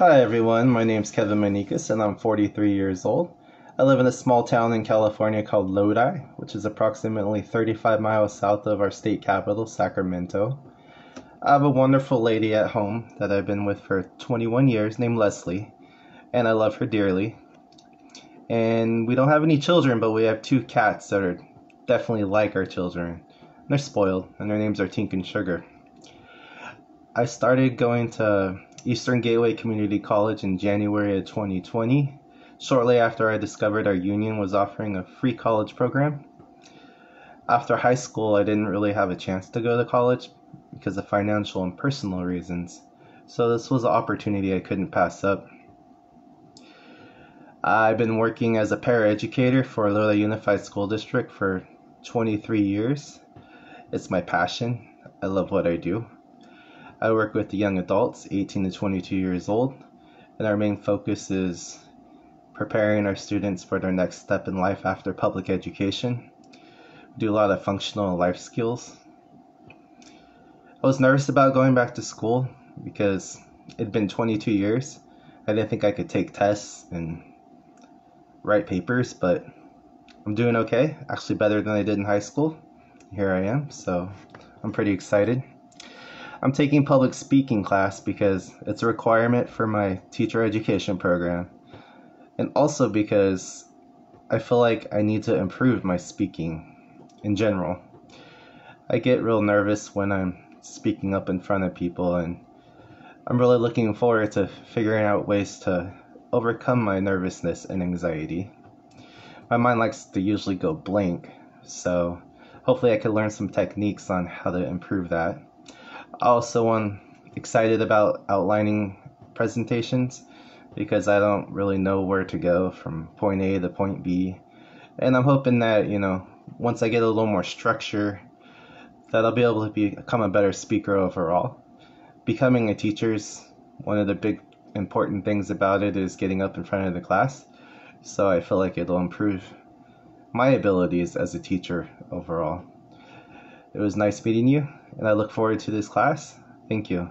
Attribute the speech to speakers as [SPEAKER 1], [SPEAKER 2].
[SPEAKER 1] Hi everyone, my name's Kevin Menikas and I'm 43 years old. I live in a small town in California called Lodi, which is approximately 35 miles south of our state capital, Sacramento. I have a wonderful lady at home that I've been with for 21 years named Leslie, and I love her dearly. And we don't have any children, but we have two cats that are definitely like our children. They're spoiled, and their names are Tink and Sugar. I started going to Eastern Gateway Community College in January of 2020, shortly after I discovered our union was offering a free college program. After high school, I didn't really have a chance to go to college because of financial and personal reasons, so this was an opportunity I couldn't pass up. I've been working as a paraeducator for Lodi Unified School District for 23 years. It's my passion. I love what I do. I work with the young adults, 18 to 22 years old, and our main focus is preparing our students for their next step in life after public education. We do a lot of functional life skills. I was nervous about going back to school because it'd been 22 years. I didn't think I could take tests and write papers, but I'm doing okay, actually better than I did in high school. Here I am, so I'm pretty excited. I'm taking public speaking class because it's a requirement for my teacher education program, and also because I feel like I need to improve my speaking in general. I get real nervous when I'm speaking up in front of people, and I'm really looking forward to figuring out ways to overcome my nervousness and anxiety. My mind likes to usually go blank, so hopefully I can learn some techniques on how to improve that also am excited about outlining presentations because I don't really know where to go from point A to point B. And I'm hoping that, you know, once I get a little more structure, that I'll be able to become a better speaker overall. Becoming a teacher is one of the big important things about it is getting up in front of the class. So I feel like it'll improve my abilities as a teacher overall. It was nice meeting you, and I look forward to this class. Thank you.